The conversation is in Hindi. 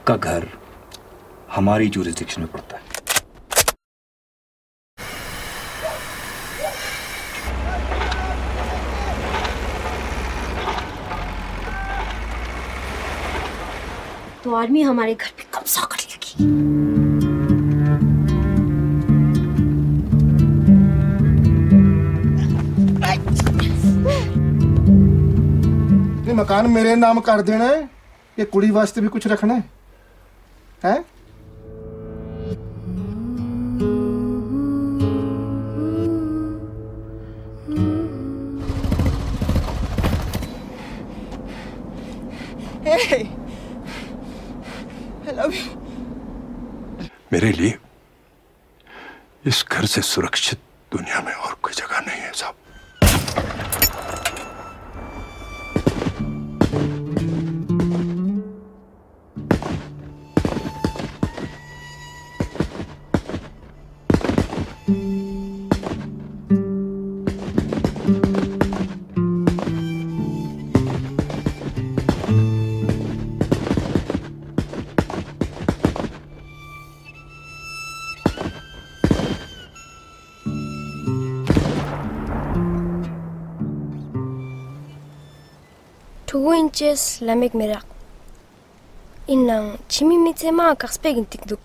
आपका घर हमारी जूरिस्डिक्शन में पड़ता है। तो आर्मी हमारे घर पे कब्जा कर लेगी। मकान मेरे नाम कर देना है। ये कुड़ी वास्ते भी कुछ रखना है। हैं? Hey! मेरे लिए इस घर से सुरक्षित दुनिया में और कोई जगह नहीं है साहब। tuguinches lamik merak. inang chimimitsema kaqspegin tikduk